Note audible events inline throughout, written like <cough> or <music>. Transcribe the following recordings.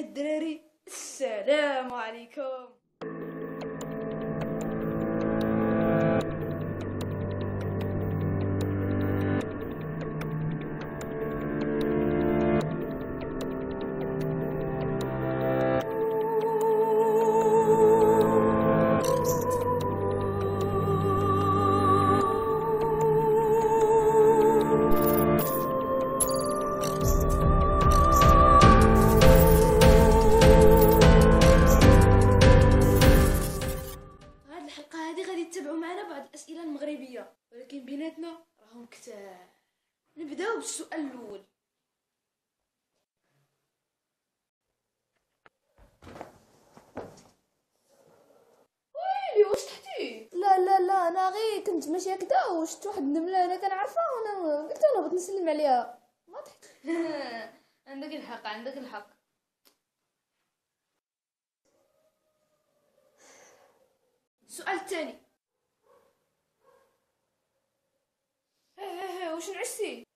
الدراري. السلام عليكم. بيناتنا؟ راهم كتار نبداو بالسؤال الأول. ويلي واش تحتي لا لا لا أنا غير كنت ماشيه هكذا وشفت واحد النملة أنا كنعرفها وأنا قلت أنا بغيت نسلم عليها. ما ضحكت <laughs> عندك الحق عندك الحق. السؤال الثاني واش نعسي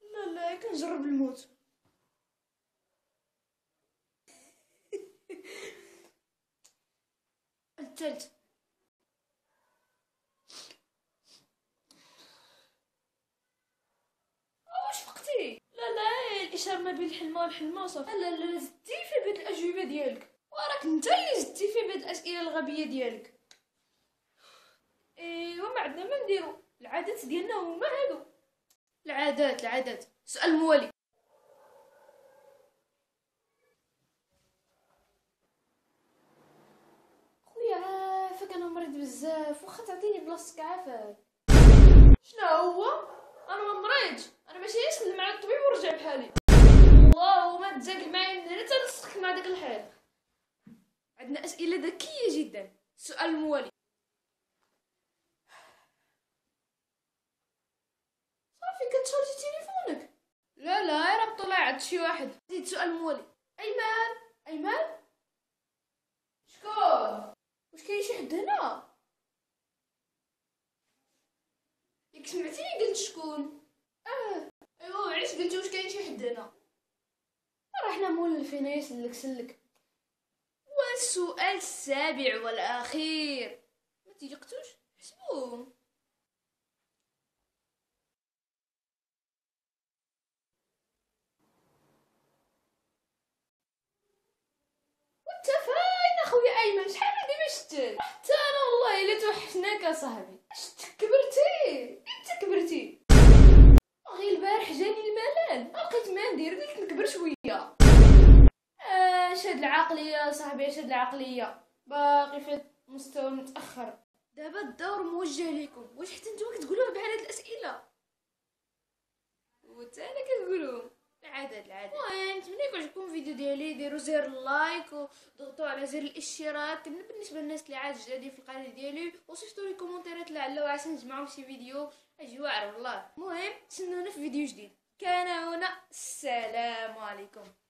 لا لا كنجرب الموت. الثالث واش فقتي؟ لا لا الإشارة ما بين الحلمة والحلمة وصافي لا لا لا زدتي في بيت الأجوبة ديالك. وراك أنت اللي زدتي في بيت الأسئلة الغبية ديالك. ايوا ما عندنا ما نديرو. العادات ديالنا هما هادو. العادات العادات. سؤال موالي خويا عافاك أنا مريض بزاف واخا تعطيني بلاصتك عافاك. شنو هو؟ أنا ما مريض أنا ماشي نسلم على الطبيب ورجع بحالي. الله ما تزاق معايا من هنا مع داك الحال. عندنا أسئلة ذكية جدا. السؤال الموالي كتشارجي تليفونك. لا لا راه طلع عند شي واحد. زيد سؤال موالي. ايمان ايمان شكون؟ واش كاين شي حد هنا ياك سمعتيني قلت شكون؟ آه. ايوا علاش قلتي واش كاين شي حد هنا راه حنا مولفين يسلك سلك. والسؤال السابع والأخير. ما تيقتوش حسبوهم. توحشناك اصاحبي اش كبرتي؟ انت كبرتي. غير البارح جاني الملل. لقيت ما ندير قلت نكبر شوية. اش هاد العقلية صاحبي؟ اش العقلية؟ باقي في مستوى متأخر. دابا الدور موجه لكم واش حتى نتوما كتقولوها بحال هاد الأسئلة؟ وتا أنا كنقولهم العادة العادة المهم نتمنى يكون عجبكم الفيديو ديالي ديروا زر ال like وضغطوا على زر الاشتراك. بالنسبة للناس اللي عاد جدادين في القناة ديالي وصيفطوا لي كومونتيرات لعل وعسى نجمعهم شي فيديو أجي واعر والله المهم تسنونا في فيديو جديد. كان هنا السلام عليكم.